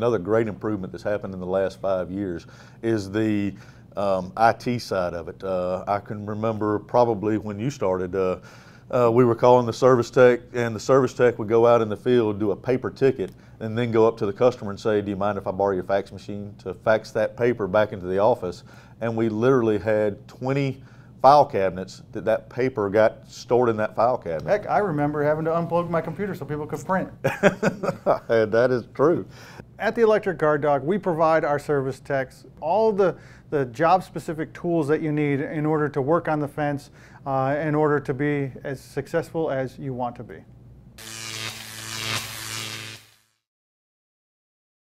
another great improvement that's happened in the last five years is the um, IT side of it. Uh, I can remember probably when you started, uh, uh, we were calling the service tech, and the service tech would go out in the field, do a paper ticket, and then go up to the customer and say, Do you mind if I borrow your fax machine to fax that paper back into the office? And we literally had 20 file cabinets that that paper got stored in that file cabinet. Heck, I remember having to unplug my computer so people could print. and that is true. At the Electric Guard Dog, we provide our service techs all the, the job specific tools that you need in order to work on the fence, uh, in order to be as successful as you want to be.